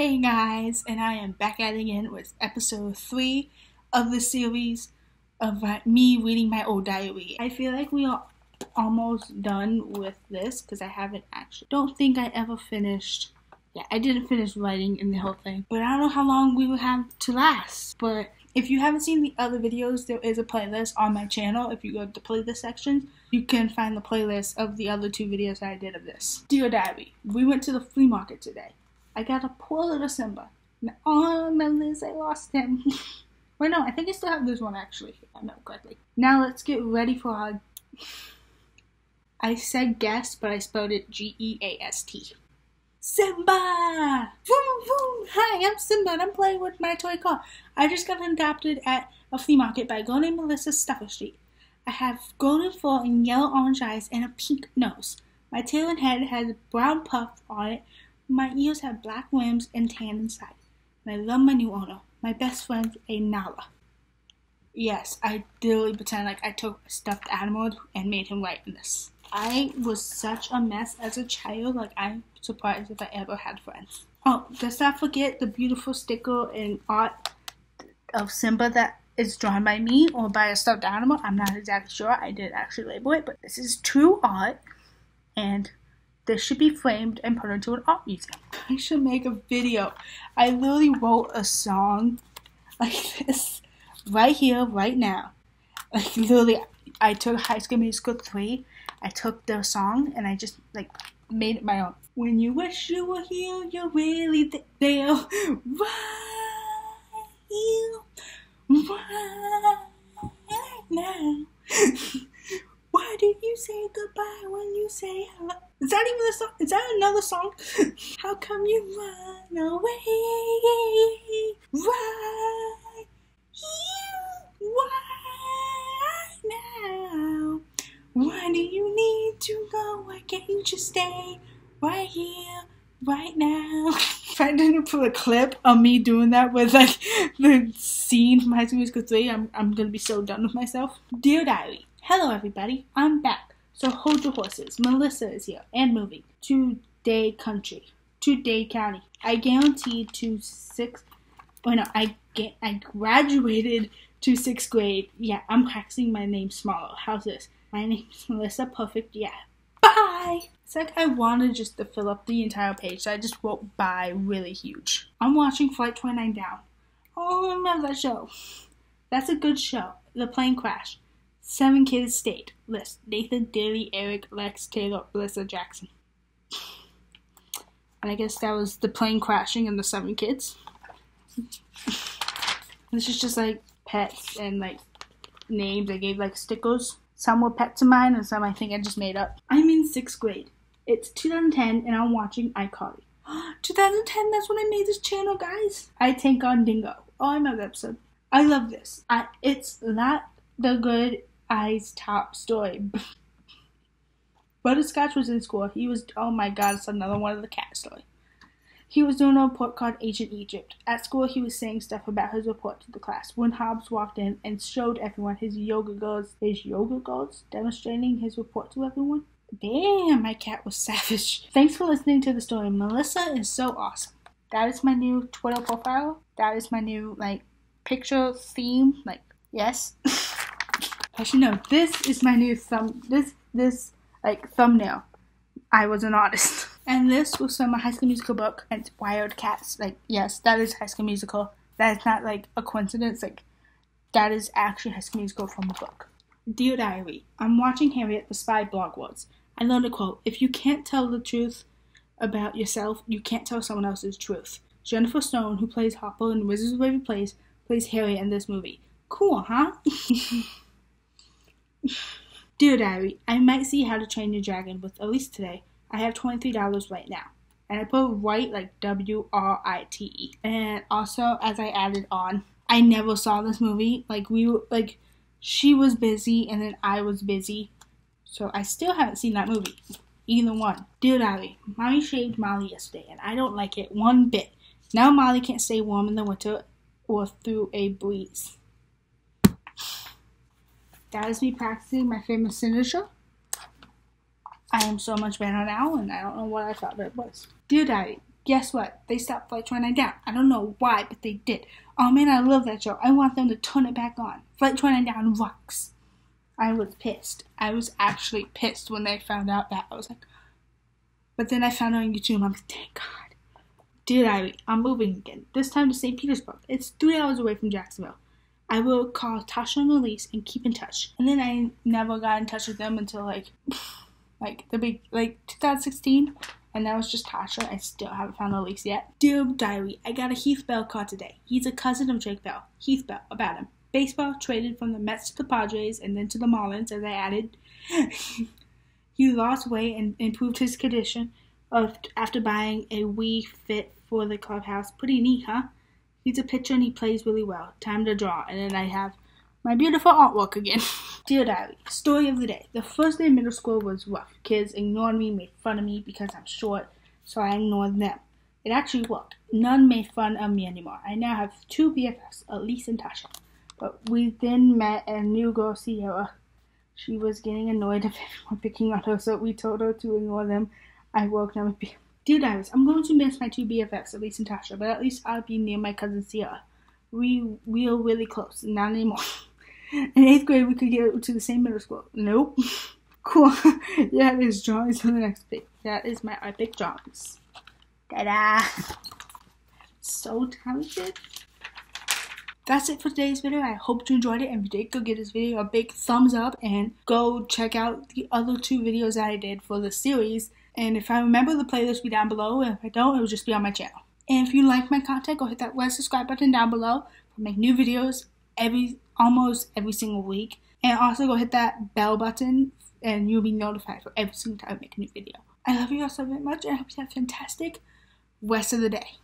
Hey guys, and I am back at it again with episode 3 of the series of uh, me reading my old diary. I feel like we are almost done with this because I haven't actually, don't think I ever finished, yeah, I didn't finish writing in the whole thing, but I don't know how long we will have to last, but if you haven't seen the other videos, there is a playlist on my channel. If you go to the playlist section, you can find the playlist of the other two videos I did of this. Dear Diary, we went to the flea market today. I got a poor little Simba. Oh, my Liz, I lost him. Wait, no, I think I still have this one actually, if I remember correctly. Now let's get ready for our... I said guest, but I spelled it G-E-A-S-T. Simba! Vroom, vroom. Hi, I'm Simba and I'm playing with my toy car. I just got adopted at a flea market by a girl named Melissa Stuffer Street. I have golden fur and yellow orange eyes and a pink nose. My tail and head has a brown puff on it. My ears have black rims and tan inside. And I love my new owner. My best friend, a Nala. Yes, I literally pretend like I took a stuffed animal and made him write in this. I was such a mess as a child, like I'm surprised if I ever had friends. Oh, let's not forget the beautiful sticker and art of Simba that is drawn by me or by a stuffed animal. I'm not exactly sure. I did actually label it, but this is true art and this should be framed and put into an art museum. I should make a video. I literally wrote a song like this right here, right now. Like literally, I took High School Musical 3 I took the song and I just like made it my own. When you wish you were here, you're really th- there. Right here, right now. Why you say goodbye when you say hello? Is that even a song? Is that another song? How come you run away? Right here, right now. Why do you need to go? Why can't you just stay right here, right now? if I didn't put a clip of me doing that with like the scene from High School Musical 3, I'm, I'm gonna be so done with myself. Dear Diary, hello everybody, I'm back. So hold your horses. Melissa is here and moving to Day Country, to Dade County. I guaranteed to six. Oh no, I get I graduated to sixth grade. Yeah, I'm practicing my name smaller. How's this? My name's Melissa Perfect. Yeah. Bye! It's like I wanted just to fill up the entire page, so I just wrote bye really huge. I'm watching Flight 29 Down. Oh, I love that show. That's a good show. The plane crash. Seven kids stayed. List Nathan, Dilly, Eric, Lex, Taylor, Melissa, Jackson. And I guess that was the plane crashing and the seven kids. This is just like pets and like names. I gave like stickers. Some were pets of mine, and some I think I just made up. I'm in sixth grade. It's 2010, and I'm watching iCarly. 2010, that's when I made this channel, guys. iTake on Dingo. Oh, I remember that episode. I love this. I, it's not the good eyes top story. Butterscotch was in school. He was, oh my god, it's another one of the cat story. He was doing a report called Ancient Egypt. At school, he was saying stuff about his report to the class. When Hobbs walked in and showed everyone his yoga girls, his yoga girls, demonstrating his report to everyone. Damn, my cat was savage. Thanks for listening to the story. Melissa is so awesome. That is my new Twitter profile. That is my new like picture theme. Like yes. Actually, no. This is my new thumb. This this like thumbnail. I was an artist. And this was from a High School Musical book. And it's Wild Cats. Like, yes, that is High School Musical. That is not like a coincidence. Like, that is actually High School Musical from a book. Dear Diary, I'm watching Harriet the Spy Blog Wars. I learned a quote If you can't tell the truth about yourself, you can't tell someone else's truth. Jennifer Stone, who plays Harper in Wizards of Waverly Place, plays Harriet in this movie. Cool, huh? Dear Diary, I might see How to Train Your Dragon with Elise today. I have $23 right now. And I put write like W R I T E. And also, as I added on, I never saw this movie. Like, we like, she was busy and then I was busy. So I still haven't seen that movie. Either one. Dear Diary, Mommy shaved Molly yesterday and I don't like it one bit. Now Molly can't stay warm in the winter or through a breeze. That is me practicing my famous signature. I am so much better now, and I don't know what I thought it was. Dear Daddy, guess what? They stopped Flight 29 down. I don't know why, but they did. Oh man, I love that show. I want them to turn it back on. Flight 29 down rocks. I was pissed. I was actually pissed when they found out that. I was like, but then I found out on YouTube. I'm like, thank God. Dear Diary, I'm moving again. This time to St. Petersburg. It's three hours away from Jacksonville. I will call Tasha and Elise and keep in touch. And then I never got in touch with them until like, like the big, like 2016. And that was just Tasha. I still haven't found Elise yet. Dear Diary, I got a Heath Bell call today. He's a cousin of Jake Bell. Heath Bell, about him. Baseball traded from the Mets to the Padres and then to the Marlins, as I added. he lost weight and improved his condition of, after buying a Wii Fit for the clubhouse. Pretty neat, huh? He's a pitcher and he plays really well. Time to draw. And then I have my beautiful artwork again. Dear Diary, story of the day. The first day of middle school was rough. Kids ignored me, made fun of me because I'm short, so I ignored them. It actually worked. None made fun of me anymore. I now have two BFFs, Elise and Tasha. But we then met a new girl, Sierra. She was getting annoyed of everyone picking on her, so we told her to ignore them. I woke up with Dear Diaries, I'm going to miss my two BFFs, Elise and Tasha, but at least I'll be near my cousin Sierra. We we are really close, not anymore. In eighth grade, we could get to the same middle school. Nope. cool. yeah, there's drawings for the next page. That is my epic drawings. Ta-da! So talented. That's it for today's video. I hope you enjoyed it. And if you did, go give this video a big thumbs up and go check out the other two videos that I did for the series. And if I remember, the playlist will be down below. If I don't, it will just be on my channel. And if you like my content, go hit that red subscribe button down below. I make new videos every almost every single week. And also go hit that bell button and you'll be notified for every single time I make a new video. I love you all so very much and I hope you have a fantastic rest of the day.